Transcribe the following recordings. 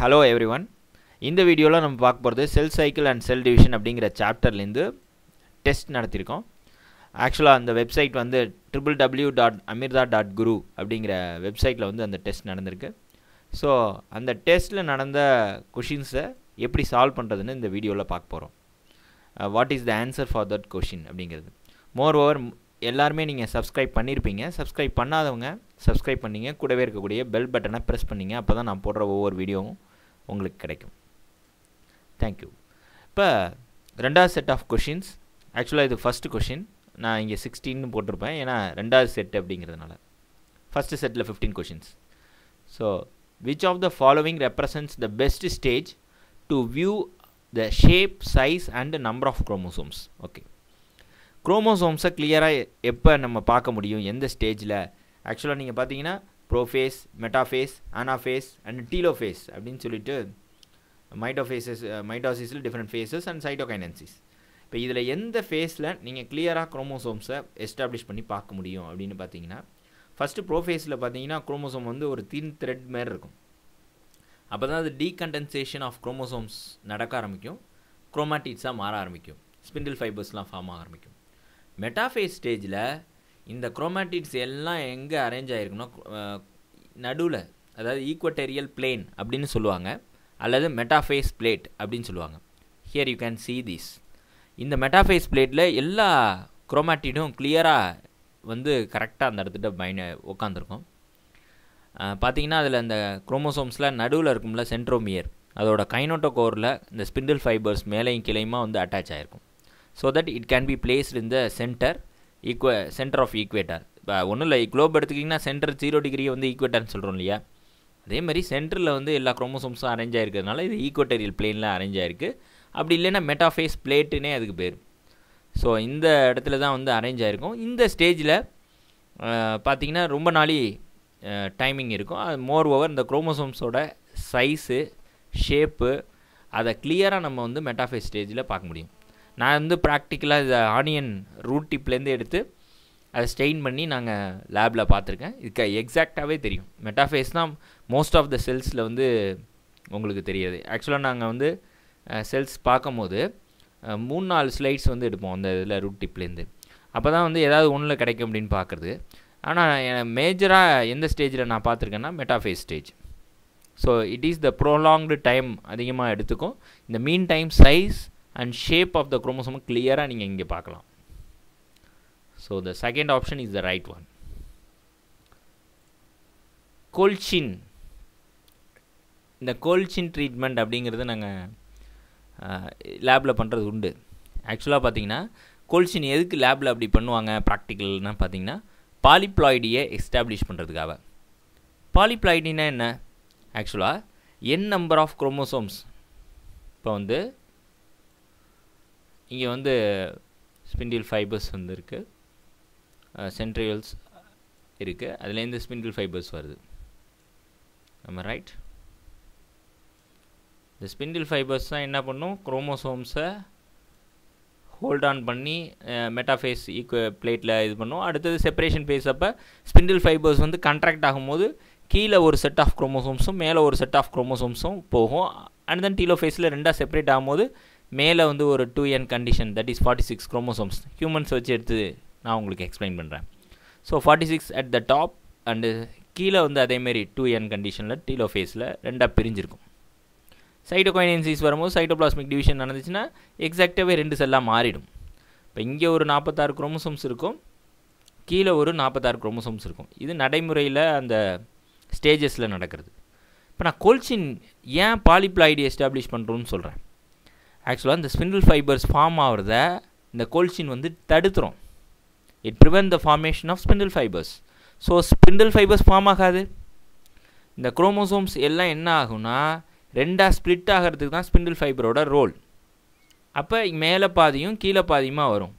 Hello every one இந்த வீடியோவில் நம்ம பார்க்க போகிறது cell cycle and cell division அப்படிங்கிற சாப்டர்லேருந்து டெஸ்ட் நடத்தியிருக்கோம் ஆக்சுவலாக அந்த வெப்சைட் வந்து triple W dot Amrita dot guru அப்படிங்கிற வெப்சைட்டில் வந்து அந்த டெஸ்ட் நடந்திருக்கு. ஸோ அந்த டெஸ்ட்டில் நடந்த கொஷின்ஸை எப்படி சால்வ் பண்ணுறதுன்னு இந்த வீடியோவில் பார்க்க போகிறோம் what is the answer for that question அப்படிங்கிறது. மோர் ஓவர் எல்லாருமே நீங்கள் சப்ஸ்கிரைப் பண்ணியிருப்பீங்க சப்ஸ்கிரைப் பண்ணாதவங்க சப்ஸ்கிரைப் பண்ணிங்க. கூடவே இருக்கக்கூடிய பெல் பட்டனை ப்ரெஸ் பண்ணிங்க. அப்போ தான் நான் போடுற ஒவ்வொரு வீடியோவும் உங்களுக்கு கிடைக்கும். தேங்க்யூ இப்போ ரெண்டாவது செட் ஆஃப் கொஷின்ஸ் ஆக்சுவலாக இது ஃபஸ்ட்டு கொஷின் நான் இங்கே சிக்ஸ்டீன்னு போட்டிருப்பேன். ஏன்னா ரெண்டாவது செட் அப்படிங்கிறதுனால. First settle fifteen questions so which of the following represents the best stage to view the shape size and number of chromosomes okay குரோமோசோம்ஸை கிளியராக எப்போ நம்ம பார்க்க முடியும்? எந்த ஸ்டேஜில் ஆக்சுவலாக நீங்கள் பார்த்தீங்கன்னா prophase metaphase anaphase and telophase அப்படின்னு சொல்லிட்டு மைட்டோஃபேஸஸ் மைட்டோசிஸில் டிஃப்ரெண்ட் ஃபேஸஸ் அண்ட் சைட்டோகைனன்சிஸ் இப்போ இதில் எந்த ஃபேஸில் நீங்கள் கிளியராக குரோமோசோம்ஸை எஸ்டாப்ளிஷ் பண்ணி பார்க்க முடியும் அப்படின்னு பார்த்தீங்கன்னா ஃபஸ்ட்டு ப்ரோஃபேஸில் பார்த்தீங்கன்னா குரோமோசோம் வந்து ஒரு தின் த்ரெட் மாரி இருக்கும். அப்போ தான் அது டீகண்டன்சேஷன் ஆஃப் குரோமோசோம்ஸ் நடக்க ஆரம்பிக்கும். குரோமாட்டிட்ஸாக மாற ஆரம்பிக்கும். ஸ்பிண்டில் ஃபைபர்ஸ்லாம் ஃபார்ம் ஆக ஆரம்பிக்கும். மெட்டாஃபேஸ் ஸ்டேஜில் இந்த குரோமேட்டிட்ஸ் எல்லாம் எங்கே அரேஞ்ச் ஆகிருக்குன்னா நடுவில் அதாவது ஈக்குவட்டேரியல் பிளேன் அப்படின்னு சொல்லுவாங்க அல்லது மெட்டாஃபேஸ் பிளேட் அப்படின்னு சொல்லுவாங்க. Here you can see this இந்த மெட்டாஃபேஸ் பிளேட்டில் எல்லா குரோமேட்டிடும் கிளியராக வந்து கரெக்டாக அந்த இடத்துல பயன உட்காந்துருக்கும் பார்த்தீங்கன்னா அதில் அந்த குரோமோசோம்ஸில் நடுவில் இருக்கும்ல சென்ட்ரோமியர் அதோட கைனோட்டோ கோரில் இந்த ஸ்பிண்டில் ஃபைபர்ஸ் மேலேயும் கிளையுமா வந்து அட்டாச் ஆகிருக்கும் so that it can be placed in the centre ஈக்குவ centre of equator இப்போ ஒன்றும் இல்லை குளோப் எடுத்துக்கிட்டிங்கன்னா சென்டர் ஜீரோ டிகிரியை வந்து ஈக்குவேட்டர்னு சொல்கிறோம் இல்லையா? அதே மாதிரி சென்டரில் வந்து எல்லா குரோமோசோம்ஸும் அரேஞ்ச் ஆகிருக்கிறதுனால இது ஈக்குவேட்டரியல் பிளேனில் அரேஞ்ச் ஆகிருக்கு அப்படி இல்லைன்னா மெட்டாஃபேஸ் பிளேட்டுனே அதுக்கு பேர். ஸோ இந்த இடத்துல தான் வந்து அரேஞ்ச் ஆகிருக்கும் இந்த ஸ்டேஜில் பார்த்திங்கன்னா ரொம்ப நாளி டைமிங் இருக்கும். அது மோர் ஓவர் இந்த குரோமோசோம்ஸோட சைஸு ஷேப்பு அதை கிளியராக நம்ம வந்து மெட்டாஃபேஸ் ஸ்டேஜில் பார்க்க முடியும். நான் வந்து ப்ராக்டிக்கலாக இதை ஆனியன் ரூட் டிப்லேருந்து எடுத்து அதை ஸ்டெயின் பண்ணி நாங்கள் லேபில் பார்த்துருக்கேன் இதுக்கு எக்ஸாக்டாகவே தெரியும். மெட்டாஃபேஸ் தான் மோஸ்ட் ஆஃப் த செல்ஸில் வந்து உங்களுக்கு தெரியாது. ஆக்சுவலாக நாங்கள் வந்து செல்ஸ் பார்க்கும்போது மூணு நாலு ஸ்லைட்ஸ் வந்து எடுப்போம் அந்த இதில் ரூட் டிப்லேருந்து அப்போ தான் வந்து ஏதாவது ஒன்றில் கிடைக்கும் அப்படின்னு பார்க்குறது ஆனால் மேஜராக எந்த ஸ்டேஜில் நான் பார்த்துருக்கேன்னா metaphase stage so it is the prolonged time அதிகமாக எடுத்துக்கும். இந்த mean time size and shape of the chromosome கிளியராக நீங்கள் இங்கே பார்க்கலாம். So the second option is the right one colchicine இந்த கோல்ச்சின் ட்ரீட்மெண்ட் அப்படிங்கிறது நாங்கள் லேபில் பண்ணுறது உண்டு. ஆக்சுவலாக பார்த்தீங்கன்னா கோல்ச்சின் எதுக்கு லேபில் அப்படி பண்ணுவாங்க ப்ராக்டிக்கல்னால் பார்த்தீங்கன்னா பாலிப்ளாய்டியை எஸ்டாப்ளிஷ் பண்ணுறதுக்காக பாலிப்ளாய்டினா என்ன? ஆக்சுவலாக என் நம்பர் ஆஃப் குரோமோசோம்ஸ் இப்போ வந்து இங்கே வந்து ஸ்பிண்டில் ஃபைபர்ஸ் வந்து இருக்குது சென்ட்ரியல்ஸ் இருக்குது அதுலேருந்து ஸ்பிண்டில் ஃபைபர்ஸ் வருது. நம்ம ரைட் இந்த ஸ்பிண்டில் ஃபைபர்ஸ் தான் என்ன பண்ணும்? குரோமோசோம்ஸை ஹோல்ட் ஆன் பண்ணி மெட்டாஃபேஸ் ஈக்குவ பிளேட்டில் இது பண்ணும். அடுத்தது செப்பரேஷன் ஃபேஸ் அப்போ ஸ்பிண்டில் ஃபைபர்ஸ் வந்து கண்ட்ராக்ட் ஆகும்போது கீழே ஒரு செட் ஆஃப் குரோமோசோம்ஸும் மேலே ஒரு செட் ஆஃப் குரோமோசோம்ஸும் போகும். அண்ட் தென் டீலோ ஃபேஸில் ரெண்டாக செப்பரேட் ஆகும்போது மேலே வந்து ஒரு two n condition that is forty six chromosomes humans வச்சு எடுத்து நான் உங்களுக்கு எக்ஸ்பிளைன் பண்ணுறேன் so forty six at the top and கீழே வந்து அதேமாரி டூ என் கண்டிஷனில் டீலோ ஃபேஸில் ரெண்டாக பிரிஞ்சிருக்கும். சைட்டோகைனன்சிஸ் வரும்போது சைட்டோபிளாஸ்மிக் டிவிஷன் நடந்துச்சுன்னா எக்ஸாக்டாகவே ரெண்டு செல்லாக மாறிடும். இப்போ இங்கே ஒரு நாற்பத்தாறு குரோமோசோம்ஸ் இருக்கும் கீழே ஒரு நாற்பத்தாறு குரோமோசோம்ஸ் இருக்கும். இது நடைமுறையில் அந்த ஸ்டேஜஸில் நடக்கிறது. இப்போ நான் கோல்ச்சின் ஏன் பாலிப்ளாய்டு எஸ்டாப்ளிஷ் பண்ணுறோன்னு சொல்கிறேன் ஆக்சுவலாக இந்த ஸ்பிண்டில் ஃபைபர்ஸ் ஃபார்ம் ஆகிறத இந்த கோல்சின் வந்து தடுத்துரும். It prevent the formation of spindle fibres so spindle fibres form ஆகாது. இந்த குரோமோசோம்ஸ் எல்லாம் என்ன ஆகும்னா ரெண்டாக ஸ்ப்ளிட் ஆகிறதுக்கு தான் ஸ்பிண்டில் ஃபைபரோட ரோல் அப்போ மேலே பாதியும் கீழே பாதியுமா வரும்.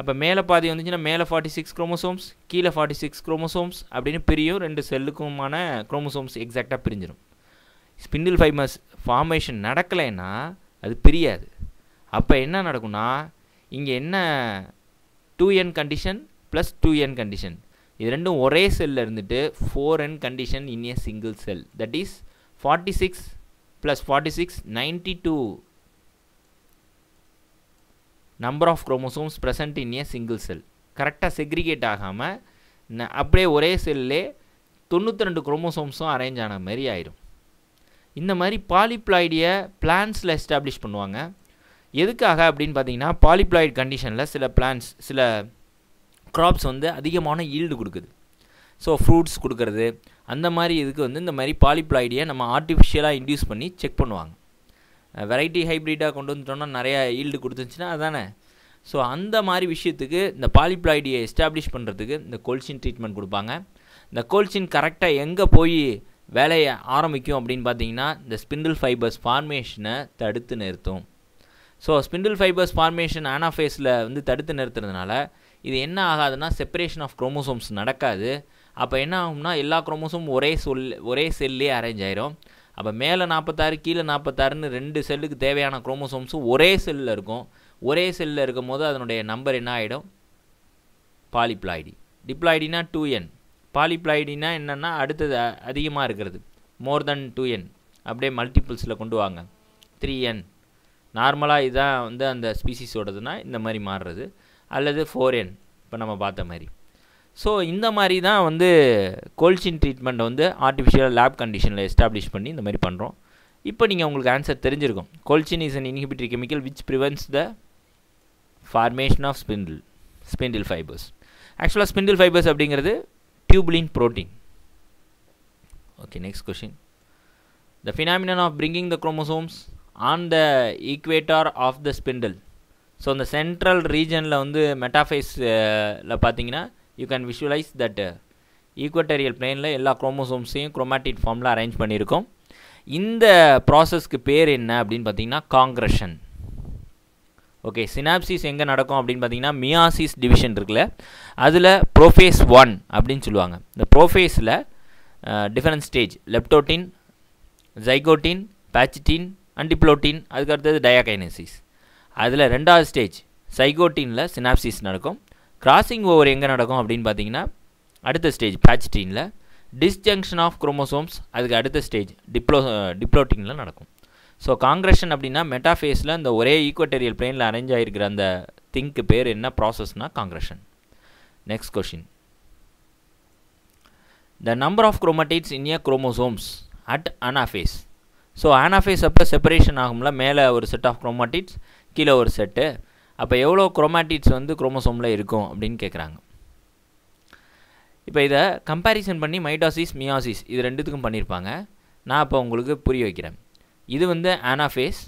அப்போ மேலே பாதி வந்துச்சுன்னா மேலே ஃபார்ட்டி சிக்ஸ் குரோமோசோம்ஸ் கீழே ஃபார்ட்டி சிக்ஸ் குரோமோசோம்ஸ் அப்படின்னு பிரியும். ரெண்டு செல்லுக்குமான குரோமோசோம்ஸ் எக்ஸாக்டாக பிரிஞ்சிடும் ஸ்பிண்டில் ஃபைபர்ஸ் ஃபார்மேஷன் நடக்கலைன்னா அது பிரியாது. அப்போ என்ன நடக்கும்னா இங்கே என்ன two N condition plus two N condition இது ரெண்டும் ஒரே செல்லில் இருந்துட்டு four N condition in a single cell that is forty six plus forty six ninety two number of chromosomes present in a single cell கரெக்டாக segregate ஆகாமல் அப்படியே ஒரே செல்லே தொண்ணூற்றி ரெண்டு குரோமோசோம்ஸும் அரேஞ்ச் ஆன மாதிரி ஆயிரும். இந்த மாதிரி பாலிப்ளாய்டியை பிளான்ஸில் எஸ்டாப்ளிஷ் பண்ணுவாங்க. எதுக்காக அப்படின்னு பார்த்தீங்கன்னா பாலிப்ளாய்டு கண்டிஷனில் சில பிளான்ஸ் சில க்ராப்ஸ் வந்து அதிகமான ஈல்டு கொடுக்குது. ஸோ ஃப்ரூட்ஸ் கொடுக்கறது அந்த மாதிரி இதுக்கு வந்து இந்த மாதிரி பாலிப்ளாய்டியை நம்ம ஆர்டிஃபிஷியலாக இன்டியூஸ் பண்ணி செக் பண்ணுவாங்க. வெரைட்டி ஹைப்ரிட்டாக கொண்டு வந்துட்டோம்னா நிறையா ஈல்டு கொடுத்துச்சுன்னா அதானே? ஸோ அந்த மாதிரி விஷயத்துக்கு இந்த பாலிப்ளாய்டியை எஸ்டாப்ளிஷ் பண்ணுறதுக்கு இந்த கோல்சின் ட்ரீட்மெண்ட் கொடுப்பாங்க. இந்த கோல்சின் கரெக்டாக எங்கே போய் வேலையை ஆரம்பிக்கும் அப்படின்னு பார்த்தீங்கன்னா இந்த ஸ்பிண்டில் ஃபைபர்ஸ் ஃபார்மேஷனை தடுத்து நிறுத்தும். ஸோ ஸ்பிண்டில் ஃபைபர்ஸ் ஃபார்மேஷன் ஆனாஃபேஸில் வந்து தடுத்து நிறுத்துறதுனால இது என்ன ஆகாதுன்னா செப்பரேஷன் ஆஃப் குரோமோசோம்ஸ் நடக்காது. அப்போ என்ன ஆகும்னா எல்லா குரோமோசோம் ஒரே சொல் ஒரே செல்லே அரேஞ்ச் ஆயிரும். அப்போ மேலே நாற்பத்தாறு கீழே நாற்பத்தாறுன்னு ரெண்டு செல்லுக்கு தேவையான குரோமோசோம்ஸும் ஒரே செல்லில் இருக்கும். ஒரே செல்லில் இருக்கும் போது அதனுடைய நம்பர் என்ன ஆகிடும் பாலிப்ளாய்டி டிப்ளாய்டினா டூ என் பாலிப்ளாய்டினா என்னென்னா அடுத்தது அதிகமாக இருக்கிறது. More than two N. அப்படியே மல்டிபிள்ஸில் கொண்டு வாங்க. Three N. நார்மலாக இதான் வந்து அந்த ஸ்பீசிஸோடதுனா இந்த மாதிரி மாறுறது. அல்லது ஃபோர் என். இப்போ நம்ம பார்த்த மாதிரி. ஸோ இந்த மாதிரி தான் வந்து கோல்சின் ட்ரீட்மெண்ட்டை வந்து ஆர்டிஃபிஷியல் லேப் கண்டிஷனில் எஸ்டாப்ளிஷ் பண்ணி இந்த மாதிரி பண்ணுறோம் இப்போ நீங்கள் உங்களுக்கு ஆன்சர் தெரிஞ்சிருக்கும். Colchicine is an inhibitory chemical which prevents the formation of spindle spindle fibres ஆக்சுவலாக ஸ்பிண்டில் ஃபைபர்ஸ் அப்படிங்கிறது tubulin protein okay next question the phenomenon of bringing the chromosomes on the equator of the spindle so இந்த central ரீஜனில் வந்து மெட்டாஃபைஸில் பார்த்தீங்கன்னா you can visualise that equatorial பிளேனில் எல்லா குரோமோசோம்ஸையும் chromatic ஃபார்மில் அரேஞ்ச் பண்ணியிருக்கோம். இந்த ப்ராசஸ்க்கு பேர் என்ன அப்படின்னு பார்த்தீங்கன்னா காங்கிரஷன் ஓகே சினாப்சிஸ் எங்கே நடக்கும் அப்படின்னு பார்த்தீங்கன்னா மியாசிஸ் டிவிஷன் இருக்குல்ல அதில் ப்ரோஃபேஸ் ஒன் அப்படின்னு சொல்லுவாங்க. இந்த ப்ரோஃபேஸில் different stage leptotene zygotene pachytene and diplotene அதுக்கு அடுத்தது டயாகைனசிஸ் அதில் ரெண்டாவது ஸ்டேஜ் சைகோட்டினில் சினாப்சிஸ் நடக்கும். கிராசிங் ஓவர் எங்கே நடக்கும் அப்படின்னு பார்த்தீங்கன்னா அடுத்த ஸ்டேஜ் பேச்சிட்டினில் டிஸ்ஜங்ஷன் ஆஃப் குரோமோசோம்ஸ் அதுக்கு அடுத்த ஸ்டேஜ் டிப்ளோ டிப்ளோட்டினில் நடக்கும். ஸோ காங்கிரஷன் அப்படின்னா மெட்டாஃபேஸில் இந்த ஒரே ஈக்குவட்டரியல் பிளேனில் அரேஞ்ச் ஆகிருக்கிற அந்த திங்க்கு பேர் என்ன? ப்ராசஸ்னால் congression next question the number of chromatids in a chromosomes at anaphase so anaphase அப்போ செப்பரேஷன் ஆகும்ல? மேலே ஒரு செட் ஆஃப் குரோமாட்டிட்ஸ் கீழே ஒரு செட்டு அப்போ எவ்வளோ குரோமாட்டிட்ஸ் வந்து குரோமோசோமில் இருக்கும் அப்படின்னு கேட்குறாங்க இப்போ இதை கம்பேரிசன் பண்ணி மைட்டாசிஸ் மியாசிஸ் இது ரெண்டுத்துக்கும் பண்ணியிருப்பாங்க நான் இப்போ உங்களுக்கு புரிய வைக்கிறேன். இது வந்து ஆனாஃபேஸ்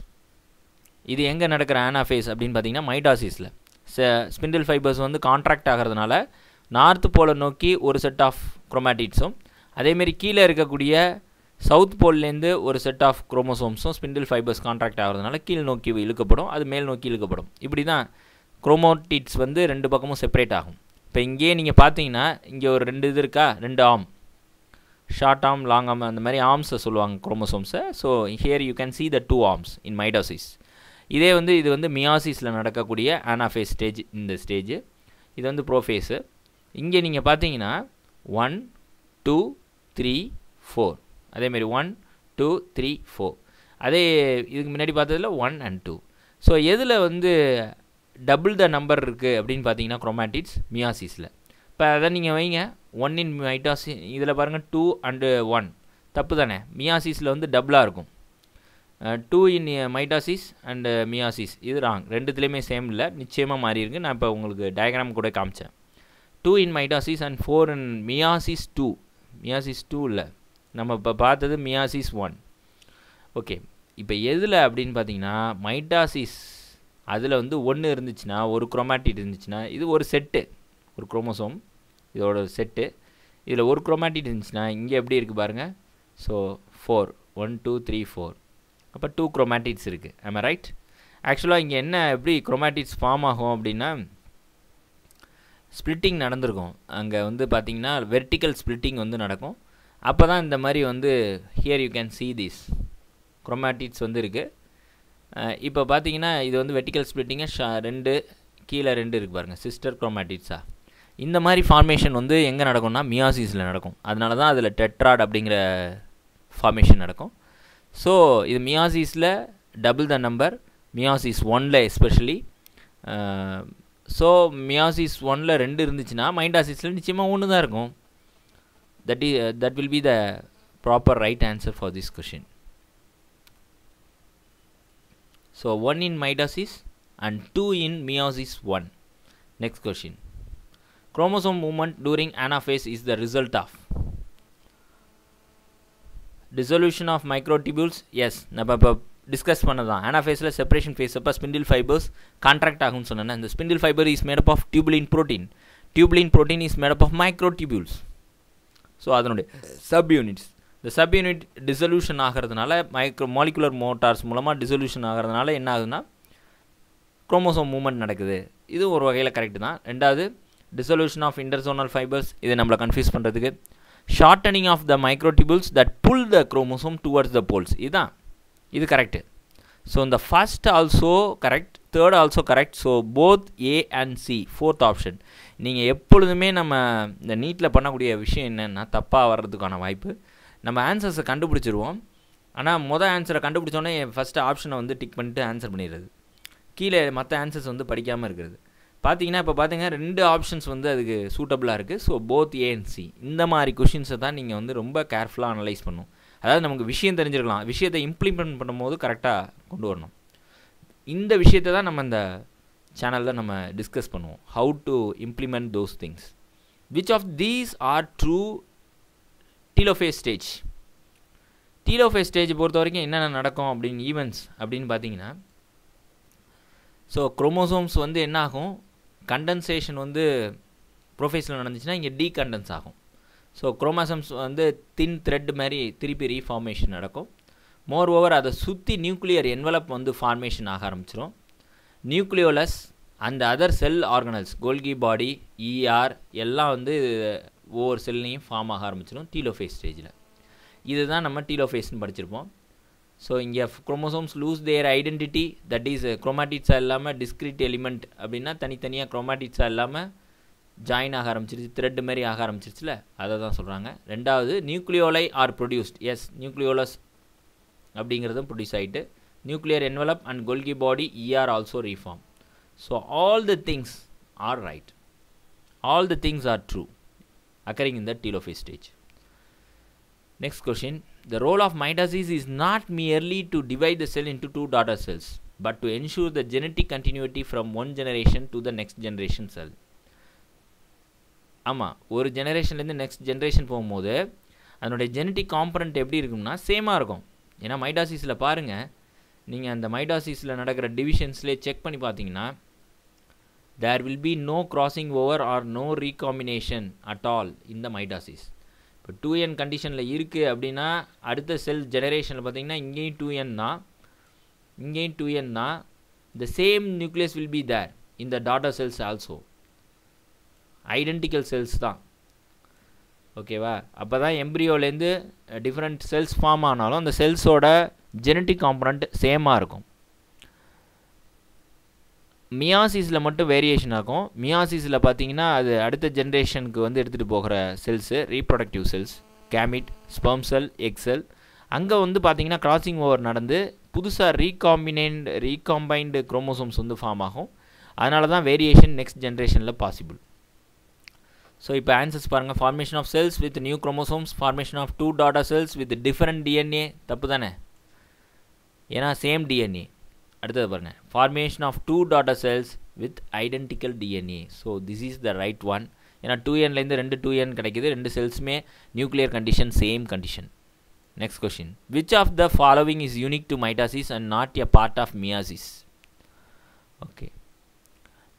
இது எங்கே நடக்கிற ஆனாஃபேஸ் அப்படின்னு பார்த்தீங்கன்னா மைட்டாசிஸில் ஸ்பிண்டில் ஃபைபர்ஸ் வந்து கான்ட்ராக்ட் ஆகிறதுனால நார்த் போலை நோக்கி ஒரு செட் ஆஃப் குரோமாட்டிட்ஸும் அதேமாரி கீழே இருக்கக்கூடிய சவுத் போல்லேருந்து ஒரு செட் ஆஃப் குரோமோசோம்ஸும் ஸ்பிண்டில் ஃபைபர்ஸ் கான்ட்ராக்ட் ஆகிறதுனால கீழ் நோக்கி இழுக்கப்படும் அது மேல் நோக்கி இழுக்கப்படும். இப்படி தான் குரோமோட்டிட்ஸ் வந்து ரெண்டு பக்கமும் செப்பரேட் ஆகும். இப்போ இங்கேயே நீங்கள் பார்த்தீங்கன்னா இங்கே ஒரு ரெண்டு இது இருக்கா? ரெண்டு ஆம் ஷார்ட் ஆம் லாங் ஆம் அந்த மாதிரி ஆர்ம்ஸை சொல்லுவாங்க குரோமோசோம்ஸை so here you can see the two arms in mitosis இதே வந்து இது வந்து மியாசிஸில் நடக்கக்கூடிய ஆனாஃபேஸ் ஸ்டேஜ் இந்த ஸ்டேஜ் இது வந்து ப்ரோஃபேஸு இங்கே நீங்கள் பார்த்தீங்கன்னா ஒன் டூ த்ரீ ஃபோர் அதேமாரி ஒன் டூ த்ரீ ஃபோர் அதே இதுக்கு முன்னாடி பார்த்ததில் ஒன் அண்ட் டூ ஸோ எதில் வந்து டபுள் த நம்பர் இருக்குது அப்படின்னு பார்த்தீங்கன்னா குரோமாட்டிட்ஸ் மியாசிஸில் இப்போ அதை நீங்கள் வைங்க. ஒன் இன் மைட்டாசி இதில் பாருங்கள் டூ அண்டு ஒன் தப்பு தானே? மியாசிஸில் வந்து டபுளாக இருக்கும். Two in mitosis and meiosis இது ராங் ரெண்டுத்துலேயுமே சேம் இல்லை. நிச்சயமாக மாறி இருக்குது நான் இப்போ உங்களுக்கு டயக்ராம் கூட காமிச்சேன். Two in mitosis and four in meiosis two meiosis two இல்லை. நம்ம இப்போ பார்த்தது மியாசிஸ் ஒன் ஓகே இப்போ எதில் அப்படின்னு பார்த்தீங்கன்னா மைட்டாசிஸ் அதில் வந்து ஒன்று இருந்துச்சுன்னா ஒரு குரோமாட்டிட் இருந்துச்சுன்னா இது ஒரு செட்டு ஒரு குரோமோசோம் இதோட செட்டு. இதில் ஒரு குரோமேட்டிக் இருந்துச்சுன்னா இங்கே எப்படி இருக்குது பாருங்கள் so four one two three four அப்போ டூ குரோமேட்டிக்ஸ் இருக்குது ஆமாம் ரைட் ஆக்சுவலாக இங்கே என்ன எப்படி குரோமேட்டிக்ஸ் ஃபார்ம் ஆகும் அப்படின்னா ஸ்ப்ளிட்டிங் நடந்திருக்கும். அங்கே வந்து பார்த்திங்கன்னா வெர்டிக்கல் ஸ்ப்ளிட்டிங் வந்து நடக்கும். அப்போ தான் இந்த மாதிரி வந்து here you can see this chromatids வந்து இருக்குது இப்போ பார்த்தீங்கன்னா இது வந்து வெர்டிக்கல் ஸ்ப்ளிட்டிங்க ஷா ரெண்டு கீழே ரெண்டு இருக்குது பாருங்கள் சிஸ்டர் குரோமாட்டிட்ஸா இந்த மாதிரி ஃபார்மேஷன் வந்து எங்கே நடக்கும்னா மியாசிஸில் நடக்கும். அதனால தான் அதில் டெட்ராட் அப்படிங்கிற ஃபார்மேஷன் நடக்கும். ஸோ இது மியாசிஸில் டபுள் த நம்பர் மியாசிஸ் ஒனில் எஸ்பெஷலி ஸோ மியாசிஸ் ஒனில் ரெண்டு இருந்துச்சுன்னா மைண்டாசிஸில் நிச்சயமாக ஒன்று தான் இருக்கும். That E that will be the proper right answer for this question so one in mitosis and two in meiosis one next question chromosome movement during anaphase is the result of dissolution of microtubules. Yes நம்ம இப்போ discuss பண்ணதான் ஆனாஃபேஸில் separation phase அப்போ spindle fibres contract ஆகும்னு சொன்னேன் இந்த spindle fibre is made up of tubulin protein tubulin protein is made up of microtubules so அதனுடைய sub units இந்த சப் யூனிட் டிசல்யூஷன் ஆகிறதுனால மைக்ரோ மாலிகுலர் மோட்டார்ஸ் மூலமாக டிசல்யூஷன் ஆகிறதுனால என்ன ஆகுதுன்னா குரோமோசோம் மூமெண்ட் நடக்குது. இது ஒரு வகையில் கரெக்டு தான். ரெண்டாவது டிசல்யூஷன் ஆஃப் இன்டர்சோனல் ஃபைபர்ஸ் இதை நம்மளை கன்ஃபியூஸ் பண்ணுறதுக்கு shortening of the microtubules that pull the chromosome towards the poles இதுதான் இது கரெக்டு ஸோ இந்த first also correct third also correct so both A and C fourth option நீங்கள் எப்பொழுதுமே நம்ம இந்த நீட்டில் பண்ணக்கூடிய விஷயம் என்னென்னா தப்பாக வர்றதுக்கான வாய்ப்பு. நம்ம ஆன்சர்ஸை கண்டுபிடிச்சிருவோம். ஆனால் மொதல் ஆன்சரை கண்டுபிடிச்சோன்னே ஃபஸ்ட்டு ஆப்ஷனை வந்து டிக் பண்ணிட்டு ஆன்சர் பண்ணிடுறது. கீழே மற்ற ஆன்சர்ஸ் வந்து படிக்காமல் இருக்கிறது. பார்த்தீங்கன்னா இப்போ பார்த்தீங்கன்னா ரெண்டு ஆப்ஷன்ஸ் வந்து அதுக்கு சூட்டபுளாக இருக்குது ஸோ போத் ஏஎன்சி இந்த மாதிரி கொஷின்ஸை தான் நீங்கள் வந்து ரொம்ப கேர்ஃபுல்லாக அனலைஸ் பண்ணும் அதாவது நமக்கு விஷயம் தெரிஞ்சிருக்கலாம். விஷயத்தை இம்ப்ளிமெண்ட் பண்ணும்போது கரெக்டாக கொண்டு வரணும். இந்த விஷயத்தை தான் நம்ம இந்த சேனலில் நம்ம டிஸ்கஸ் பண்ணுவோம். How to implement those things which of these are true telophase stage telophase stage பொறுத்த வரைக்கும் என்னென்ன நடக்கும் அப்படின்னு ஈவெண்ட்ஸ் அப்படின்னு பார்த்தீங்கன்னா ஸோ குரோமோசோம்ஸ் வந்து என்ன ஆகும் கண்டென்சேஷன் வந்து ப்ரொஃபைஸில் நடந்துச்சுன்னா இங்கே டீகண்டன்ஸ் ஆகும். ஸோ குரோமாசம்ஸ் வந்து தின் த்ரெட் மாதிரி திருப்பி ரீஃபார்மேஷன் நடக்கும். மோர் ஓவர் அதை சுற்றி நியூக்ளியர் என்வலப் வந்து ஃபார்மேஷன் ஆக ஆரம்பிச்சிடும் நியூக்ளியோலஸ் அந்த other cell organelles Golgi body ER எல்லாம் வந்து ஒவ்வொரு செல்லையும் ஃபார்ம் ஆக ஆரம்பிச்சிடும் டீலோஃபேஸ் ஸ்டேஜில் இதுதான் நம்ம டீலோஃபேஸ்னு படிச்சிருப்போம். ஸோ இங்கே chromosomes lose their identity that is குரோமாட்டிட்ஸாக இல்லாமல் டிஸ்கிரிட் எலிமெண்ட் அப்படின்னா தனித்தனியாக குரோமாட்டிட்ஸாக இல்லாமல் ஜாயின் ஆக ஆரம்பிச்சிருச்சு த்ரெட் மாதிரி ஆக ஆரம்பிச்சிருச்சுல அதை தான் சொல்கிறாங்க ரெண்டாவது நியூக்ளியோலை ஆர் ப்ரொடியூஸ்ட் எஸ் நியூக்ளியோலஸ் அப்படிங்கிறதும் ப்ரொடியூஸ் ஆகிட்டு nuclear envelope and Golgi body ER also reform so all the things are right all the things are true occurring in the telophase stage next question The role of mitosis is not merely to divide the cell into two daughter cells, but to ensure the genetic continuity from one generation to the next generation cell. ஆமாம் ஒரு ஜெனரேஷன்லேருந்து next generation போகும்போது அதனுடைய genetic component எப்படி இருக்கும்னா சேமாக இருக்கும் ஏன்னா மைடாசிஸில் பாருங்கள் நீங்கள் அந்த மைடாசிஸில் நடக்கிற டிவிஷன்ஸ்லேயே செக் பண்ணி பார்த்தீங்கன்னா there will be no crossing over or no recombination at all இந்த மைடாசிஸ் இப்போ டூ என் கண்டிஷனில் இருக்குது அப்படின்னா அடுத்த செல் ஜெனரேஷனில் பார்த்தீங்கன்னா இங்கேயும் டூ என் தான். இங்கேயும் டூ என் தான். The same nucleus will be there இந்த daughter cells also identical cells தான். ஓகேவா அப்போ தான் எம்ப்ரியோலேருந்து டிஃப்ரெண்ட் செல்ஸ் ஃபார்ம் ஆனாலும் அந்த செல்ஸோட ஜெனட்டிக் காம்பனண்ட் சேமாக இருக்கும். மியாசிஸில் மட்டும் வேரியேஷன் ஆகும். மியாசிஸில் பார்த்தீங்கன்னா அது அடுத்த ஜென்ரேஷனுக்கு வந்து எடுத்துகிட்டு போகிற cells reproductive cells gamete sperm cell egg cell அங்கே வந்து பார்த்தீங்கன்னா கிராசிங் ஓவர் நடந்து புதுசாக ரீகாம்பினேண்ட் ரீகாம்பைன்டு குரோமோசோம்ஸ் வந்து ஃபார்ம் ஆகும். அதனால தான் வேரியேஷன் நெக்ஸ்ட் ஜென்ரேஷனில் பாசிபிள் ஸோ இப்போ ஆன்சர்ஸ் பாருங்கள் formation of cells with new chromosomes formation of two daughter cells with different DNA தப்பு தானே? ஏன்னா சேம் டிஎன்ஏ அடுத்தது பாருங்கள் formation of two daughter cells with identical DNA so this is the right one ஏன்னா two என்லேருந்து ரெண்டு two N கிடைக்கிது. ரெண்டு செல்ஸுமே nuclear condition same condition next question which of the following is unique to mitosis and not a part of meiosis okay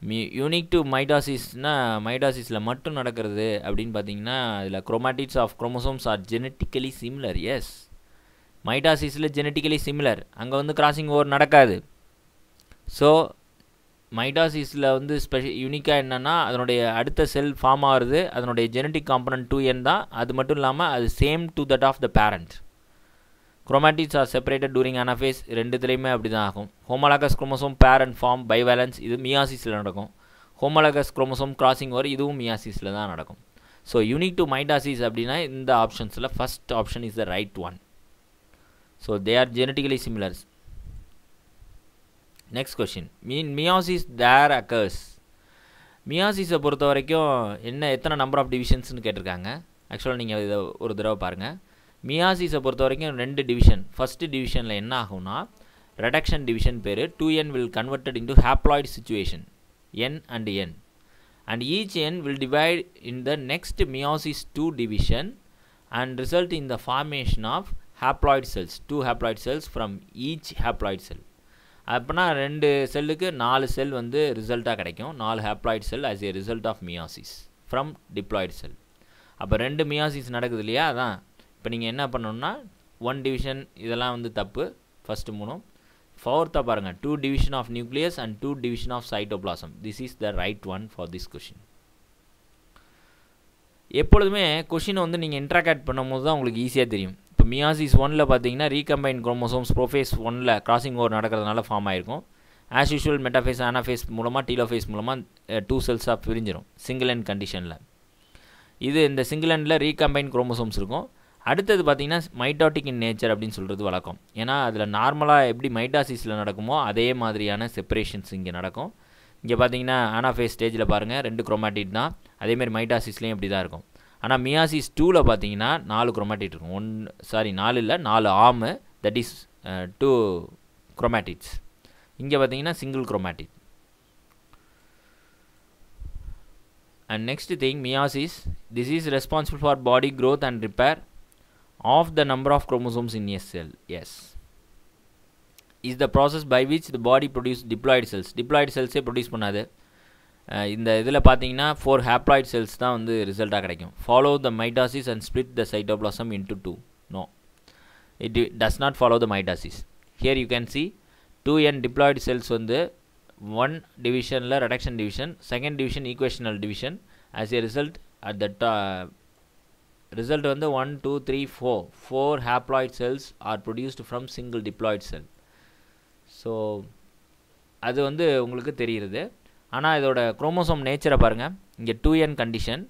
மி unique to மைட்டாசிஸ்னால் மைட்டாசிஸில் மட்டும் நடக்கிறது அப்படின்னு பார்த்தீங்கன்னா அதில் chromatics of chromosomes are genetically similar as மைட்டாசிஸில் genetically similar அங்கே வந்து கிராசிங் ஓவர் நடக்காது. ஸோ மைட்டாசிஸில் வந்து ஸ்பெஷல் யூனிக்காக என்னென்னா அதனுடைய அடுத்த செல் ஃபார்ம் ஆகுறது அதனுடைய ஜெனட்டிக் காம்பனன்ட் டூ என் தான். அது மட்டும் இல்லாமல் அது same to that of the parent chromatics are separated during anaphase ரெண்டுத்துலேயுமே அப்படி தான் ஆகும் homologous chromosome parent form bivalents இது மியாசிஸில் நடக்கும். ஹோமலாகஸ் குரோமோசோம் கிராசிங் ஓர் இதுவும் மியாசிஸில் தான் நடக்கும். ஸோ யூனிக் டு மைட்டாசிஸ் அப்படின்னா இந்த ஆப்ஷன்ஸில் first option is the right one so they are genetically similars next question mean meiosis there occurs மியாசிஸை பொறுத்த வரைக்கும் என்ன எத்தனை நம்பர் ஆஃப் டிவிஷன்ஸ்னு கேட்டிருக்காங்க. ஆக்சுவலாக நீங்கள் இதை ஒரு தடவை பாருங்கள் மியாசிஸை பொறுத்த வரைக்கும் ரெண்டு டிவிஷன் ஃபஸ்ட்டு டிவிஷனில் என்ன ஆகும்னா ரெடக்ஷன் டிவிஷன் பேர் two N will converted into haploid situation N and N and each N will divide in the next meiosis two division and result in the formation of haploid cells two haploid cells from each haploid cell அப்படின்னா ரெண்டு செல்லுக்கு நாலு cell வந்து ரிசல்ட்டாக கிடைக்கும். நாலு haploid cell as a result of meiosis from diploid cell அப்போ ரெண்டு மியாசிஸ் நடக்குது இல்லையா? அதான். இப்போ நீங்கள் என்ன பண்ணணும்னா ஒன் டிவிஷன் இதெல்லாம் வந்து தப்பு. ஃபஸ்ட்டு மூணும் ஃபோர்த்தாக பாருங்கள் two division of nucleus and two division of cytoplasm this is the right one for this question எப்பொழுதுமே கொஷினை வந்து நீங்கள் இன்ட்ராக்ட் பண்ணும்போது தான் உங்களுக்கு ஈஸியாக தெரியும். மியாசிஸ் ஒனில் பார்த்தீங்கன்னா ரீகம்பைன் குரோமோசோம்ஸ் ப்ரோஃபேஸ் ஒனில் கிராசிங் ஓவர் நடக்கிறதுனால ஃபார்ம் ஆயிருக்கும். ஆஸ் யூஷுவல் மெட்டாஃபேஸ் ஆனாஃபேஸ் மூலமாக டீலோஃபேஸ் மூலமாக டூ செல்ஸாக பிரிஞ்சிடும் சிங்கிள் அண்ட் கண்டிஷனில் இது இந்த சிங்கிள் அண்டில் ரீகம்பைன் குரோமோசோம்ஸ் இருக்கும். அடுத்தது பார்த்தீங்கன்னா மைட்டாட்டிக் இன் நேச்சர் அப்படின்னு சொல்கிறது வழக்கம். ஏன்னா அதில் நார்மலாக எப்படி மைட்டாசிஸில் நடக்குமோ அதே மாதிரியான செப்பரேஷன்ஸ் இங்கே நடக்கும். இங்கே பார்த்தீங்கன்னா ஆனாஃபேஸ் ஸ்டேஜில் பாருங்கள் ரெண்டு குரோமாட்டிக் தான். அதேமாரி மைட்டாசிஸ்லேயும் இப்படி தான் இருக்கும். ஆனால் மியாசிஸ் டூவில் பார்த்தீங்கன்னா நாலு குரோமாட்டிட் இருக்கும். ஒன் சாரி நாலு இல்லை நாலு ஆமு தட் இஸ் டூ குரோமாட்டிட்ஸ் இங்கே பார்த்தீங்கன்னா single chromatid and next thing meiosis this is responsible for body growth and repair of the number of chromosomes in S cell S is the process by which the body produce diploid cells diploid செல்ஸே produce பண்ணாது. இந்த இதில் பார்த்தீங்கன்னா four haploid cells தான் வந்து ரிசல்ட்டாக கிடைக்கும். Follow the mitosis and split the cytoplasm into two no it does not follow the mitosis here you can see two N diploid cells வந்து one டிவிஷனில் reduction division second division equational division as a result at the result வந்து one two three four four haploid cells are produced from single diploid cell so அது வந்து உங்களுக்கு தெரிகிறது ஆனால் இதோட chromosome நேச்சரை பாருங்கள் இங்கே டூ என் கண்டிஷன்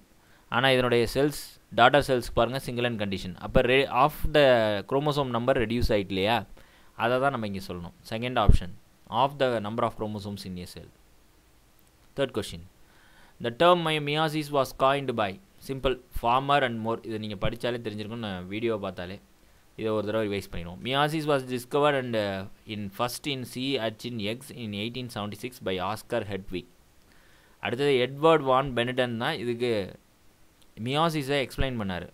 ஆனால் இதனுடைய செல்ஸ் டாட்டா செல்ஸ் பாருங்கள் சிங்கிள் என் கண்டிஷன் அப்போ ரெ of the chromosome number reduce ஆகிட்டு இல்லையா? அதை தான் நம்ம இங்கே சொல்லணும். Second option of the number of chromosomes in a cell third question the term my meiosis was coined by simple Farmer and Moore இதை நீங்கள் படித்தாலே தெரிஞ்சிருக்கும் நான் பார்த்தாலே. இதை ஒரு தடவை ரிவைஸ் பண்ணிடுவோம். Meiosis was discovered and in first in sea urchin eggs in eighteen seventy six by Oscar Hertwig அடுத்தது எட்வர்ட் வான் பெனடன் தான் இதுக்கு மியாசிஸை எக்ஸ்பிளைன் பண்ணார்.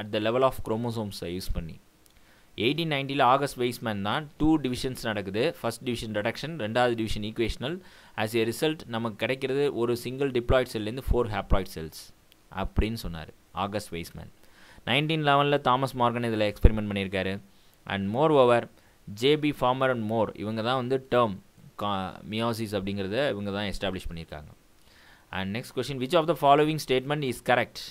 அட் த லெவல் ஆஃப் குரோமோசோம்ஸை யூஸ் பண்ணி. எயிட்டீன் நைன்ட்டியில் ஆகஸ்ட் வெய்ஸ்மேன் தான் டூ டிவிஷன்ஸ் நடக்குது. ஃபஸ்ட் டிவிஷன் ரெடக்ஷன் ரெண்டாவது division equational as a result நமக்கு கிடைக்கிறது ஒரு சிங்கிள் டிப்ளாய்ட் செல்லேருந்து ஃபோர் ஹேப்ராய்ட் செல்ஸ் அப்படின்னு சொன்னார் ஆகஸ்ட் வெய்ஸ்மேன் நைன்டீன் லெவனில் தாமஸ் மார்கன் இதில் எக்ஸ்பெரிமெண்ட் பண்ணியிருக்காரு. And Moore over JB Farmer and Moore இவங்க தான் வந்து டேர்ம் கா மியாசிஸ் அப்படிங்கிறத இவங்க தான் எஸ்டாப்ளிஷ் பண்ணியிருக்காங்க. And next question which of the following statement is correct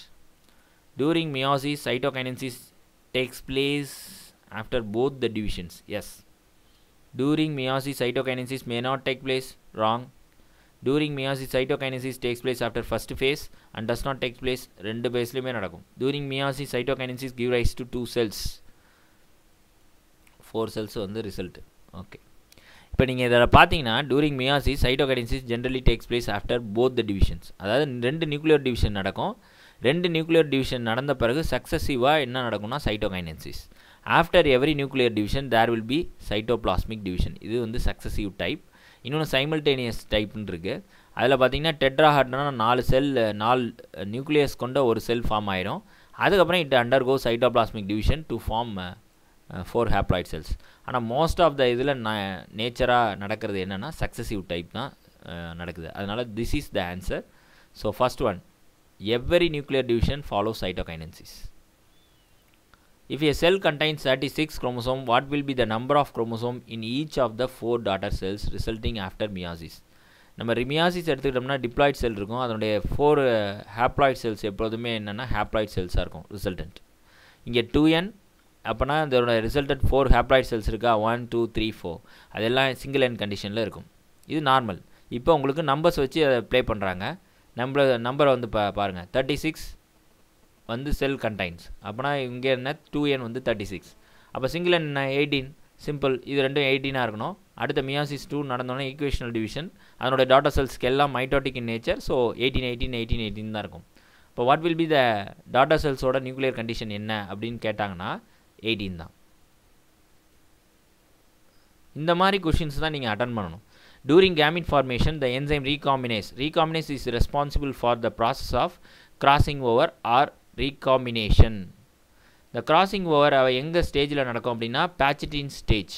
during meiosis cytokinesis takes place after both the divisions yes during meiosis cytokinesis may not take place wrong during meiosis cytokinesis takes place after first phase and does not take place ரெண்டு பேஸ்லையுமே நடக்கும் during meiosis cytokinesis give rise to two cells four cells வந்து result okay இப்போ நீங்கள் இதில் பார்த்தீங்கன்னா during meiosis cytokinesis generally takes place after both the divisions அதாவது ரெண்டு நியூக்ளியர் டிவிஷன் நடக்கும். ரெண்டு நியூக்ளியர் டிவிஷன் நடந்த பிறகு சக்ஸஸிவாக என்ன நடக்கும்னா cytokinesis after every nuclear division there will be cytoplasmic division இது வந்து சக்ஸஸிவ் டைப் இன்னொன்று சைமல்டேனியஸ் டைப்னு இருக்குது அதில் பார்த்தீங்கன்னா டெட்ராஹாட்னா நாலு செல் நாலு நியூக்ளியஸ் கொண்ட ஒரு செல் ஃபார்ம் ஆயிரும். அதுக்கப்புறம் it undergo cytoplasmic division to form four haploid cells ஆனால் மோஸ்ட் ஆஃப் த இதில் ந நேச்சராக நடக்கிறது என்னென்னா சக்ஸஸிவ் டைப் தான் uh, நடக்குது. அதனால் this is the answer so first one every nuclear division follow cytokinesis If a cell contains 36 chromosome, what will be the number of chromosome in each of the four daughter cells resulting after meiosis? நம்ம ரிமியாசிஸ் எடுத்துக்கிட்டோம்னா diploid செல் இருக்கும். அதனுடைய four haploid cells எப்போதுமே என்னென்னா haploid செல்ஸாக இருக்கும் resultant இங்கே two என் அப்போனா இதோட ரிசல்டன்ட் ஃபோர் ஹேப்ளாய்ட் செல்ஸ் இருக்கா? ஒன் டூ த்ரீ ஃபோர் அதெல்லாம் சிங்கிள் என் கண்டிஷனில் இருக்கும். இது நார்மல் இப்போ உங்களுக்கு நம்பர்ஸ் வச்சு அதை ப்ளே பண்ணுறாங்க நம்பர் நம்பரை வந்து பா பாருங்கள் தேர்ட்டி சிக்ஸ் வந்து செல் கண்டைன்ஸ் அப்போனா இங்கே என்ன? டூ என் வந்து தேர்ட்டி சிக்ஸ் அப்போ சிங்கிள் என்ன? எயிட்டீன் சிம்பிள் இது ரெண்டும் எயிட்டீனாக இருக்கணும். அடுத்த மியாசிஸ் டூ நடந்தோடனே ஈக்குவேஷனல் டிவிஷன் அதனோட டாட்டா செல்ஸ்க்கு எல்லாம் mitotic in nature so eighteen eighteen eighteen eighteen தான் இருக்கும். இப்போ what will be the daughter செல்ஸோட nuclear condition என்ன அப்படின்னு கேட்டாங்கன்னா எயிட்டீன் தான். இந்த மாதிரி கொஷின்ஸ் தான் நீங்கள் அட்டன் பண்ணணும். During gamete formation the enzyme recombinase recombinase is responsible for the process of crossing over or recombination இந்த கிராசிங் ஓவர் அவள் எங்கே ஸ்டேஜில் நடக்கும் அப்படின்னா pachytene stage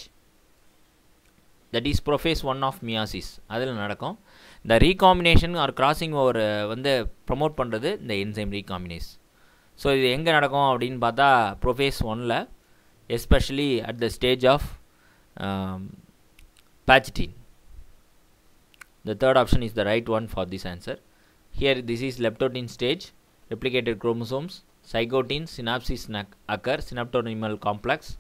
that is prophase one of meiosis அதில் நடக்கும். இந்த ரீகாம்பினேஷன் ஆர் கிராசிங் ஓவர் வந்து ப்ரமோட் பண்ணுறது இந்த என்சைம் ரீகாம்பினேஸ் ஸோ இது எங்கே நடக்கும் அப்படின்னு பார்த்தா ப்ரொஃபேஸ் ஒனில் especially at the stage of pachytene The third option is the right one for this answer. Here this is leptotin stage, replicated chromosomes, zygotin, synapses occur, synaptonemal complex,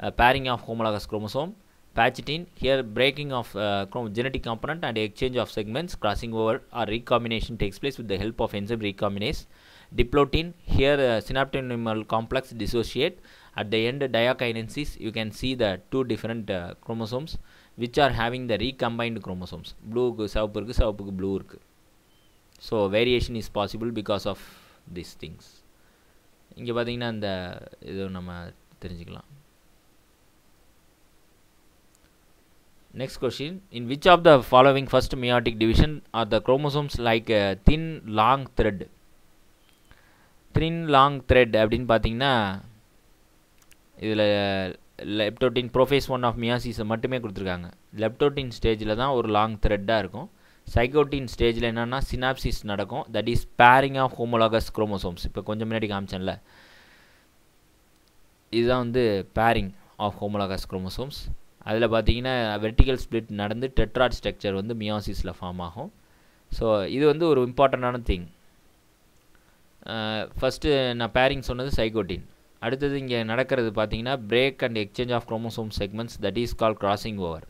uh, pairing of homologous chromosome, patchitine, here breaking of uh, genetic component and exchange of segments, crossing over or recombination takes place with the help of enzyme recombinase. Diplotin, here uh, synaptonemal complex dissociate, at the end diakinesis you can see the two different uh, chromosomes which are having the recombined chromosomes ப்ளூக்கு சிவப்பு இருக்குது சிவப்புக்கு blue இருக்குது so variation is possible because of this things இங்கே பார்த்தீங்கன்னா இந்த இது நம்ம தெரிஞ்சுக்கலாம். Next question in which of the following first meiotic division are the chromosomes like thin long thread thin long thread அப்படின்னு பார்த்தீங்கன்னா இதில் லெப்டோட்டின் ப்ரோஃபேஸ் ஒன் ஆஃப் மியாசிஸை மட்டுமே கொடுத்துருக்காங்க. லெப்டோட்டின் ஸ்டேஜில் தான் ஒரு லாங் த்ரெட்டாக இருக்கும். சைக்கோட்டின் ஸ்டேஜில் என்னென்னா சினாப்சிஸ் நடக்கும். That is pairing of homologous chromosomes இப்போ கொஞ்சம் முன்னாடி காமிச்சேன்ல. இதுதான் வந்து பேரிங் ஆஃப் ஹோமோலாகஸ் குரோமோசோம்ஸ் அதில் பார்த்தீங்கன்னா வெர்டிக்கல் ஸ்பிளிட் நடந்து டெட்ராட் ஸ்ட்ரக்சர் வந்து மியாசிஸில் ஃபார்ம் ஆகும். ஸோ இது வந்து ஒரு இம்பார்ட்டண்ட்டான திங் ஃபஸ்ட்டு நான் பேரிங் சொன்னது சைக்கோட்டின். அடுத்தது இங்கே நடக்கிறது பார்த்தீங்கன்னா break and exchange of chromosome segments that is call crossing over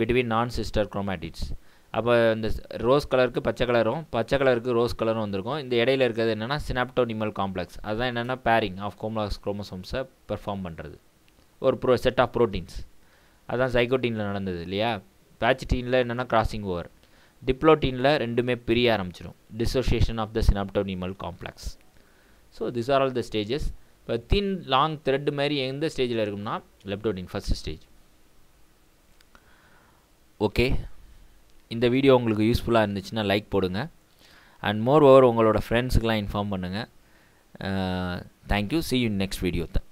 between non sister chromatids அப்போ இந்த ரோஸ் கலருக்கு பச்சை கலரும் பச்சை கலருக்கு ரோஸ் கலரும் வந்திருக்கும். இந்த இடையில இருக்கிறது என்னென்னா சினாப்டோனிமல் காம்ப்ளெக்ஸ் அதுதான் என்னென்னா பேரிங் ஆஃப் கோம்லாக்ஸ் குரோமோசோம்ஸை பெர்ஃபார்ம் பண்ணுறது ஒரு ப்ரோ செட் ஆஃப் ப்ரோட்டீன்ஸ் அதுதான் சைக்கோட்டீனில் நடந்தது இல்லையா? பேச்சிட்டீனில் என்னென்னா கிராசிங் ஓவர் டிப்ளோட்டீனில் ரெண்டுமே பிரிய ஆரம்பிச்சிடும் dissociation of the synaptonemal complex so this are all the stages இப்போ தின் லாங் த்ரெட் மாதிரி எந்த ஸ்டேஜில் இருக்கும்னா லெப்டோட்டின் ஃபஸ்ட் ஸ்டேஜ் ஓகே இந்த வீடியோ உங்களுக்கு யூஸ்ஃபுல்லாக இருந்துச்சுன்னா லைக் போடுங்க. அண்ட் மோர் ஓவர் உங்களோட ஃப்ரெண்ட்ஸுக்கெலாம் இன்ஃபார்ம் பண்ணுங்கள் thank you see you next video தான்